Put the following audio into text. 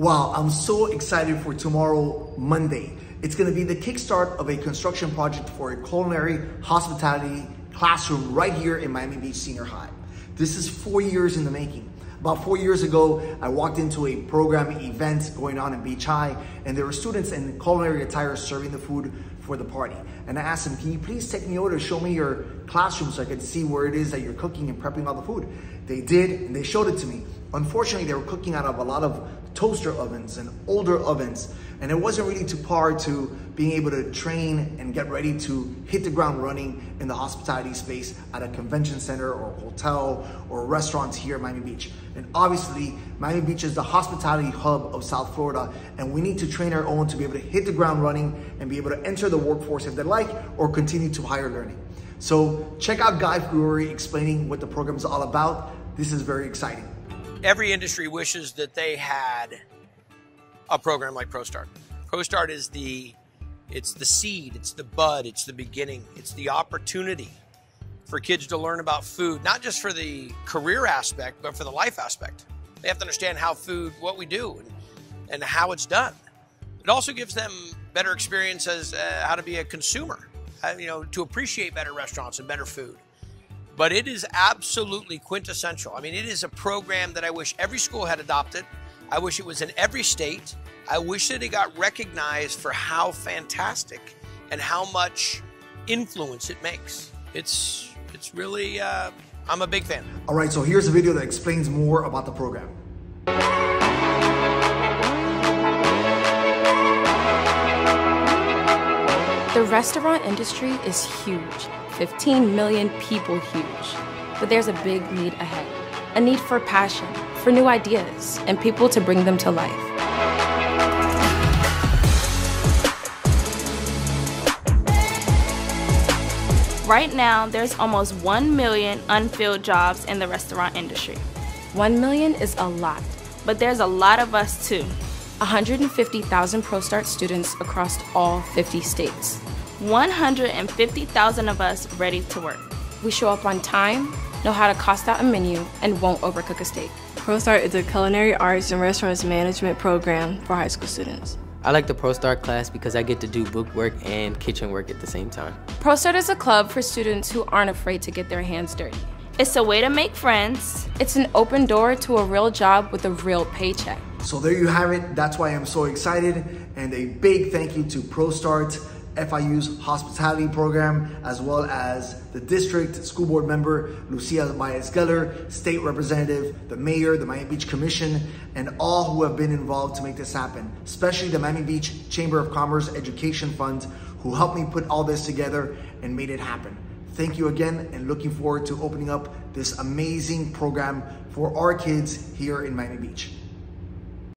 Wow, I'm so excited for tomorrow, Monday. It's gonna be the kickstart of a construction project for a culinary hospitality classroom right here in Miami Beach Senior High. This is four years in the making. About four years ago, I walked into a program event going on in Beach High, and there were students in culinary attire serving the food for the party. And I asked them, can you please take me over to show me your classroom so I can see where it is that you're cooking and prepping all the food? They did, and they showed it to me. Unfortunately, they were cooking out of a lot of toaster ovens and older ovens. And it wasn't really to par to being able to train and get ready to hit the ground running in the hospitality space at a convention center or hotel or restaurants here in Miami Beach. And obviously, Miami Beach is the hospitality hub of South Florida, and we need to train our own to be able to hit the ground running and be able to enter the workforce if they like or continue to higher learning. So check out Guy Fieri explaining what the program is all about. This is very exciting every industry wishes that they had a program like ProStart. ProStart is the it's the seed, it's the bud, it's the beginning, it's the opportunity for kids to learn about food, not just for the career aspect, but for the life aspect. They have to understand how food, what we do, and, and how it's done. It also gives them better experience as uh, how to be a consumer, you know, to appreciate better restaurants and better food but it is absolutely quintessential. I mean, it is a program that I wish every school had adopted. I wish it was in every state. I wish that it got recognized for how fantastic and how much influence it makes. It's it's really uh, I'm a big fan. All right, so here's a video that explains more about the program. The restaurant industry is huge 15 million people huge. But there's a big need ahead a need for passion, for new ideas, and people to bring them to life. Right now, there's almost 1 million unfilled jobs in the restaurant industry. 1 million is a lot. But there's a lot of us too. 150,000 ProStart students across all 50 states. 150,000 of us ready to work. We show up on time, know how to cost out a menu, and won't overcook a steak. ProStart is a culinary arts and restaurants management program for high school students. I like the ProStart class because I get to do book work and kitchen work at the same time. ProStart is a club for students who aren't afraid to get their hands dirty. It's a way to make friends. It's an open door to a real job with a real paycheck. So there you have it. That's why I'm so excited. And a big thank you to ProStart FIU's hospitality program, as well as the district school board member, Lucia Baez Geller, state representative, the mayor, the Miami Beach Commission, and all who have been involved to make this happen, especially the Miami Beach Chamber of Commerce Education Fund, who helped me put all this together and made it happen. Thank you again and looking forward to opening up this amazing program for our kids here in Miami Beach.